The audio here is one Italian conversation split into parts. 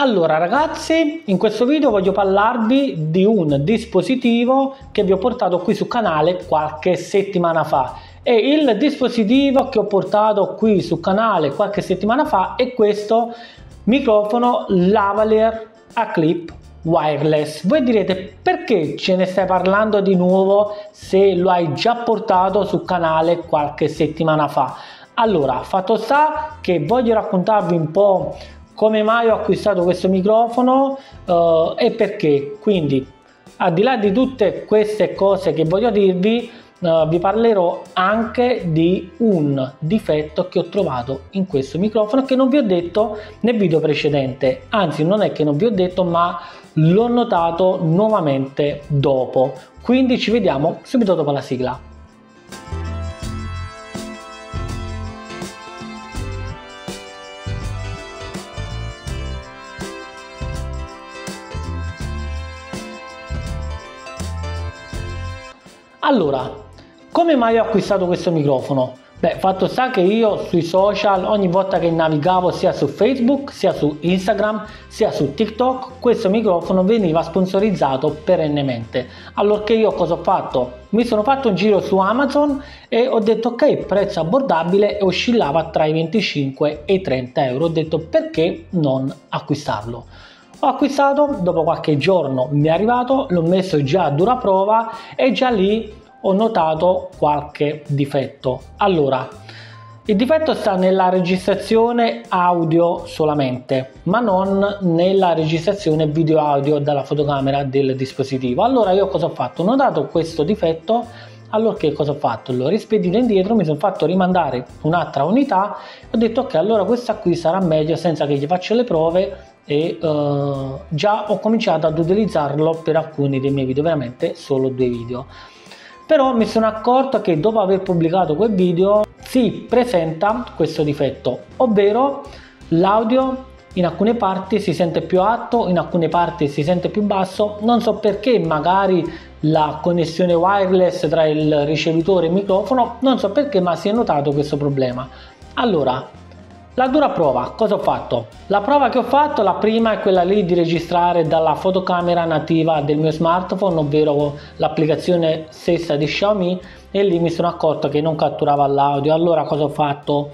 Allora ragazzi, in questo video voglio parlarvi di un dispositivo che vi ho portato qui sul canale qualche settimana fa e il dispositivo che ho portato qui sul canale qualche settimana fa è questo microfono lavalier a clip wireless. Voi direte perché ce ne stai parlando di nuovo se lo hai già portato sul canale qualche settimana fa? Allora, fatto sta che voglio raccontarvi un po' come mai ho acquistato questo microfono uh, e perché. Quindi, al di là di tutte queste cose che voglio dirvi, uh, vi parlerò anche di un difetto che ho trovato in questo microfono che non vi ho detto nel video precedente. Anzi, non è che non vi ho detto, ma l'ho notato nuovamente dopo. Quindi ci vediamo subito dopo la sigla. Allora, come mai ho acquistato questo microfono? Beh, fatto sta che io sui social, ogni volta che navigavo sia su Facebook, sia su Instagram, sia su TikTok, questo microfono veniva sponsorizzato perennemente. Allora io cosa ho fatto? Mi sono fatto un giro su Amazon e ho detto ok, prezzo abbordabile e oscillava tra i 25 e i 30 euro. Ho detto perché non acquistarlo? Ho acquistato, dopo qualche giorno mi è arrivato, l'ho messo già a dura prova e già lì ho notato qualche difetto. Allora, il difetto sta nella registrazione audio solamente, ma non nella registrazione video audio dalla fotocamera del dispositivo. Allora io cosa ho fatto? Ho notato questo difetto, allora che cosa ho fatto? L'ho rispedito indietro, mi sono fatto rimandare un'altra unità e ho detto ok, allora questa qui sarà meglio senza che gli faccio le prove e uh, già ho cominciato ad utilizzarlo per alcuni dei miei video, veramente solo due video però mi sono accorto che dopo aver pubblicato quel video si presenta questo difetto ovvero l'audio in alcune parti si sente più alto in alcune parti si sente più basso. Non so perché magari la connessione wireless tra il ricevitore e il microfono non so perché ma si è notato questo problema. Allora la dura prova, cosa ho fatto? La prova che ho fatto, la prima è quella lì di registrare dalla fotocamera nativa del mio smartphone, ovvero l'applicazione stessa di Xiaomi e lì mi sono accorto che non catturava l'audio. Allora cosa ho fatto?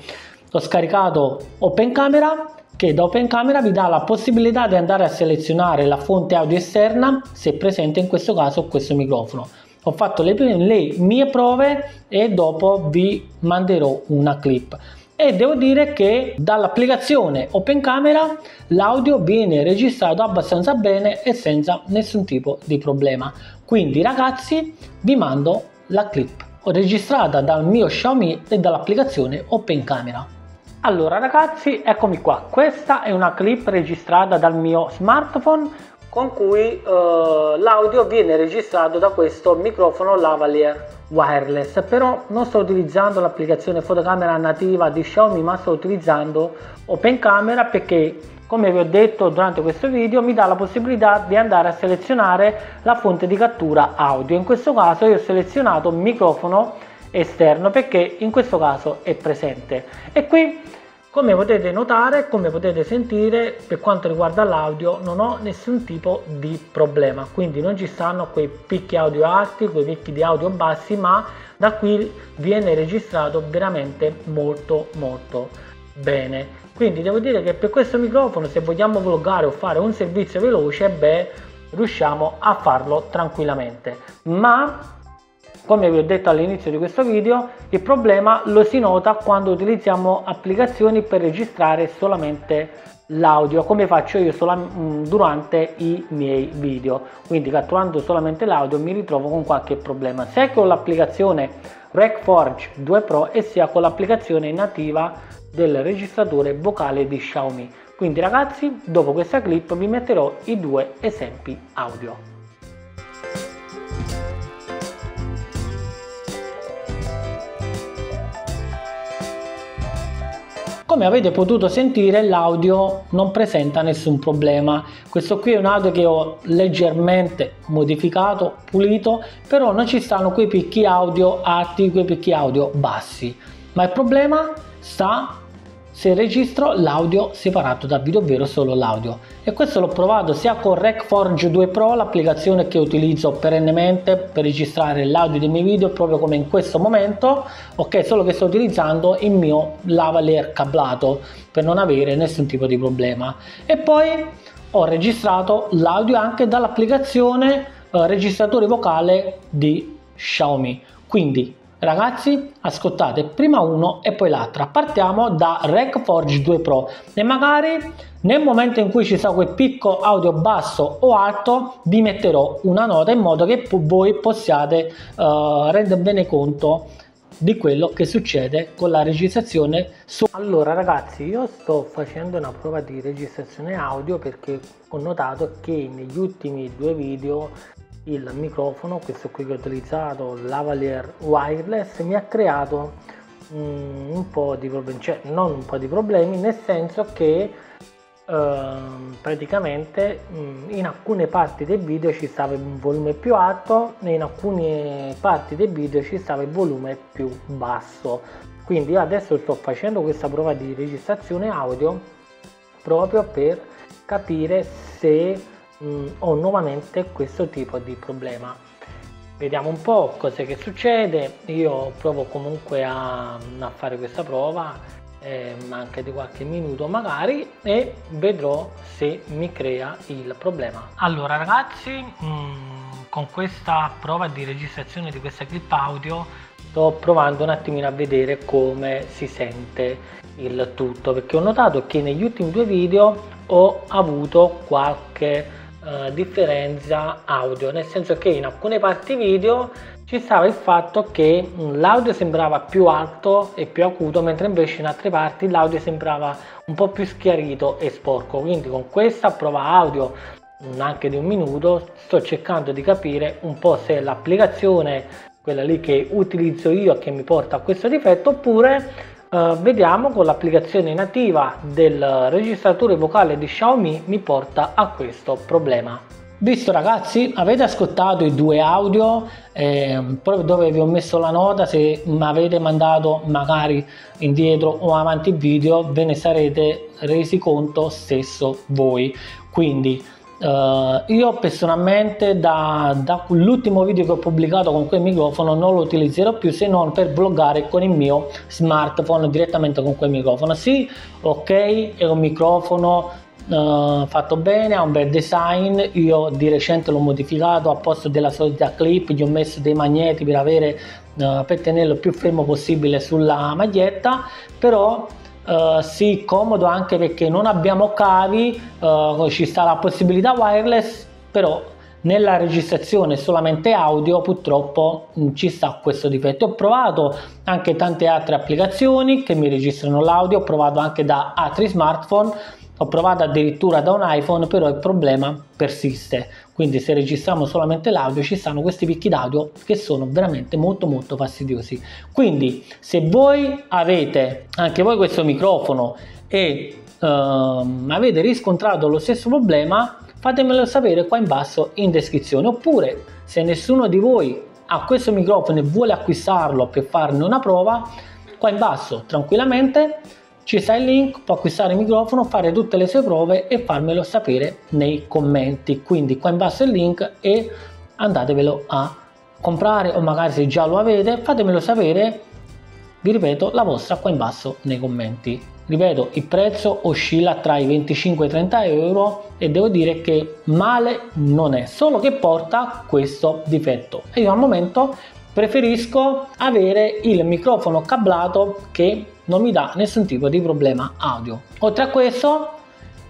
Ho scaricato Open Camera che da Open Camera vi dà la possibilità di andare a selezionare la fonte audio esterna se presente in questo caso questo microfono. Ho fatto le, le mie prove e dopo vi manderò una clip e devo dire che dall'applicazione Open Camera l'audio viene registrato abbastanza bene e senza nessun tipo di problema. Quindi ragazzi vi mando la clip registrata dal mio Xiaomi e dall'applicazione Open Camera allora ragazzi eccomi qua. Questa è una clip registrata dal mio smartphone con cui eh, l'audio viene registrato da questo microfono lavalier wireless. Però non sto utilizzando l'applicazione fotocamera nativa di Xiaomi ma sto utilizzando Open Camera perché come vi ho detto durante questo video mi dà la possibilità di andare a selezionare la fonte di cattura audio. In questo caso io ho selezionato microfono esterno perché in questo caso è presente. E qui come potete notare, come potete sentire, per quanto riguarda l'audio non ho nessun tipo di problema, quindi non ci stanno quei picchi audio alti, quei picchi di audio bassi, ma da qui viene registrato veramente molto molto bene. Quindi devo dire che per questo microfono se vogliamo vloggare o fare un servizio veloce, beh, riusciamo a farlo tranquillamente. Ma come vi ho detto all'inizio di questo video, il problema lo si nota quando utilizziamo applicazioni per registrare solamente l'audio come faccio io mm, durante i miei video. Quindi catturando solamente l'audio mi ritrovo con qualche problema sia con l'applicazione RecForge 2 Pro e sia con l'applicazione nativa del registratore vocale di Xiaomi. Quindi ragazzi dopo questa clip vi metterò i due esempi audio Come avete potuto sentire l'audio non presenta nessun problema. Questo qui è un audio che ho leggermente modificato, pulito, però non ci stanno quei picchi audio alti, quei picchi audio bassi. Ma il problema sta se registro l'audio separato dal video ovvero solo l'audio. E questo l'ho provato sia con RecForge 2 Pro l'applicazione che utilizzo perennemente per registrare l'audio dei miei video proprio come in questo momento ok? Solo che sto utilizzando il mio lavalier cablato per non avere nessun tipo di problema. E poi ho registrato l'audio anche dall'applicazione eh, registratore vocale di Xiaomi. Quindi Ragazzi, ascoltate prima uno e poi l'altra. Partiamo da RecForge 2 Pro e magari nel momento in cui ci sta quel picco audio basso o alto vi metterò una nota in modo che voi possiate uh, rendervene conto di quello che succede con la registrazione su allora ragazzi io sto facendo una prova di registrazione audio perché ho notato che negli ultimi due video il microfono questo qui che ho utilizzato lavalier wireless mi ha creato um, un po' di problemi cioè non un po' di problemi nel senso che Uh, praticamente um, in alcune parti del video ci stava un volume più alto e in alcune parti del video ci stava il volume più basso. Quindi adesso sto facendo questa prova di registrazione audio proprio per capire se mh, mm, ho nuovamente questo tipo di problema. Vediamo un po' cosa che succede. Io provo comunque a, a fare questa prova eh, anche di qualche minuto magari e vedrò se mi crea il problema. Allora ragazzi mh, mm, con questa prova di registrazione di questa clip audio sto provando un attimino a vedere come si sente il tutto perché ho notato che negli ultimi due video ho avuto qualche uh, differenza audio, nel senso che in alcune parti video ci stava il fatto che mm, l'audio sembrava più alto e più acuto, mentre invece in altre parti l'audio sembrava un po' più schiarito e sporco. Quindi con questa prova audio mm, anche di un minuto sto cercando di capire un po' se l'applicazione quella lì che utilizzo io che mi porta a questo difetto oppure Uh, vediamo con l'applicazione nativa del registratore vocale di Xiaomi mi porta a questo problema. Visto ragazzi, avete ascoltato i due audio, eh, proprio dove vi ho messo la nota, se mi avete mandato magari indietro o avanti il video, ve ne sarete resi conto stesso voi. Quindi Uh, io personalmente da, dall'ultimo video che ho pubblicato con quel microfono non lo utilizzerò più se non per vloggare con il mio smartphone direttamente con quel microfono. Sì, ok, è un microfono uh, fatto bene, ha un bel design, io di recente l'ho modificato a posto della solita clip, gli ho messo dei magneti per, avere, uh, per tenerlo più fermo possibile sulla maglietta, però Uh, sì, comodo anche perché non abbiamo cavi, uh, ci sta la possibilità wireless, però nella registrazione solamente audio purtroppo ci sta questo difetto. Ho provato anche tante altre applicazioni che mi registrano l'audio, ho provato anche da altri smartphone ho provato addirittura da un iPhone, però il problema persiste. Quindi se registriamo solamente l'audio ci stanno questi picchi d'audio che sono veramente molto molto fastidiosi. Quindi se voi avete anche voi questo microfono e ehm, avete riscontrato lo stesso problema, fatemelo sapere qua in basso in descrizione. Oppure se nessuno di voi ha questo microfono e vuole acquistarlo per farne una prova, qua in basso tranquillamente ci sta il link, può acquistare il microfono, fare tutte le sue prove e farmelo sapere nei commenti. Quindi qua in basso il link e andatevelo a comprare o magari se già lo avete fatemelo sapere, vi ripeto, la vostra qua in basso nei commenti. Ripeto, il prezzo oscilla tra i 25 e i 30 euro e devo dire che male non è, solo che porta questo difetto. E io al momento preferisco avere il microfono cablato che non mi dà nessun tipo di problema audio. Oltre a questo,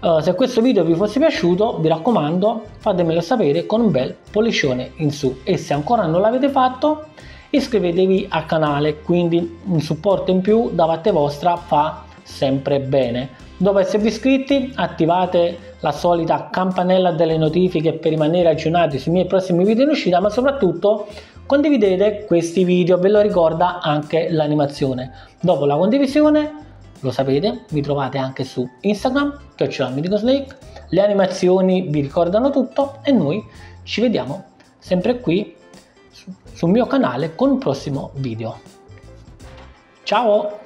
uh, se questo video vi fosse piaciuto, vi raccomando, fatemelo sapere con un bel pollicione in su e se ancora non l'avete fatto, iscrivetevi al canale, quindi un supporto in più da parte vostra fa sempre bene. Dopo esservi iscritti, attivate la solita campanella delle notifiche per rimanere aggiornati sui miei prossimi video in uscita, ma soprattutto condividete questi video, ve lo ricorda anche l'animazione. Dopo la condivisione, lo sapete, mi trovate anche su Instagram, che le animazioni vi ricordano tutto e noi ci vediamo sempre qui sul mio canale con un prossimo video. Ciao!